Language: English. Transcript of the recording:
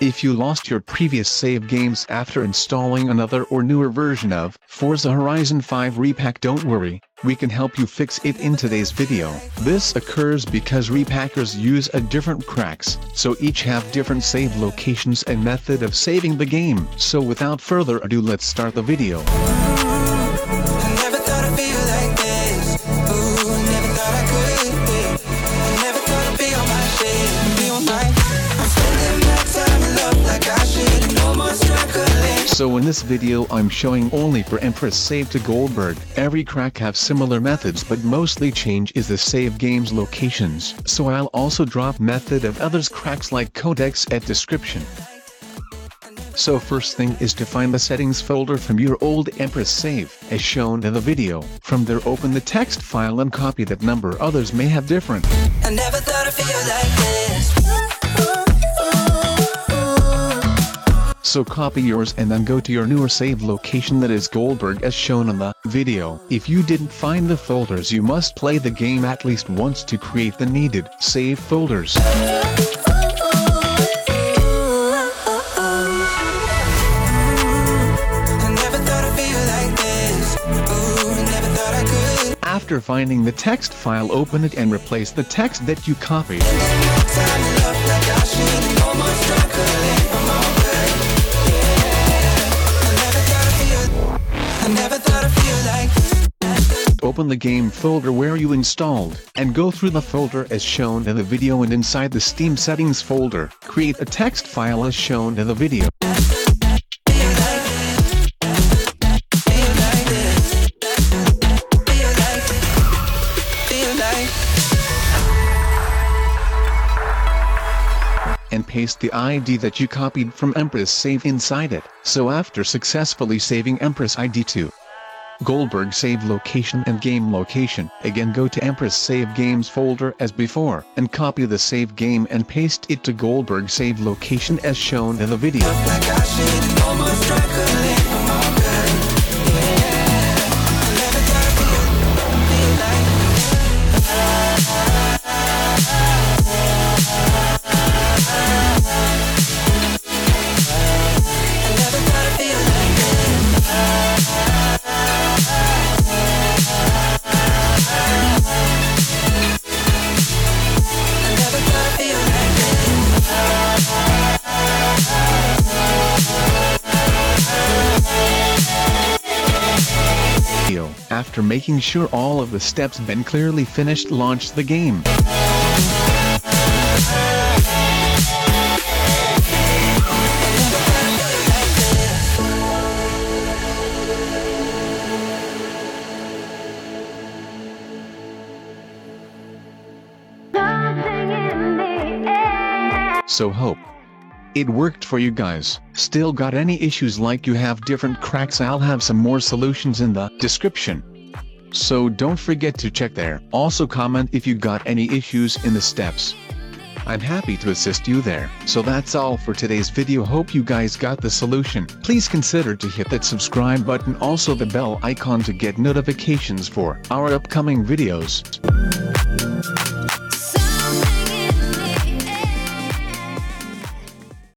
If you lost your previous save games after installing another or newer version of Forza Horizon 5 Repack don't worry, we can help you fix it in today's video. This occurs because repackers use a different cracks, so each have different save locations and method of saving the game. So without further ado let's start the video. So in this video I'm showing only for Empress Save to Goldberg. Every crack have similar methods but mostly change is the save games locations. So I'll also drop method of others cracks like codex at description. So first thing is to find the settings folder from your old Empress save, as shown in the video. From there open the text file and copy that number others may have different. So copy yours and then go to your newer save location that is Goldberg as shown in the video. If you didn't find the folders you must play the game at least once to create the needed save folders. After finding the text file open it and replace the text that you copied. Open the game folder where you installed, and go through the folder as shown in the video and inside the Steam settings folder, create a text file as shown in the video. And paste the ID that you copied from Empress Save inside it. So after successfully saving Empress ID to Goldberg Save Location and Game Location, again go to Empress Save Games folder as before, and copy the save game and paste it to Goldberg Save Location as shown in the video. After making sure all of the steps been clearly finished launch the game. Something in the air. So hope it worked for you guys. Still got any issues like you have different cracks I'll have some more solutions in the description. So don't forget to check there. Also comment if you got any issues in the steps. I'm happy to assist you there. So that's all for today's video hope you guys got the solution. Please consider to hit that subscribe button also the bell icon to get notifications for our upcoming videos.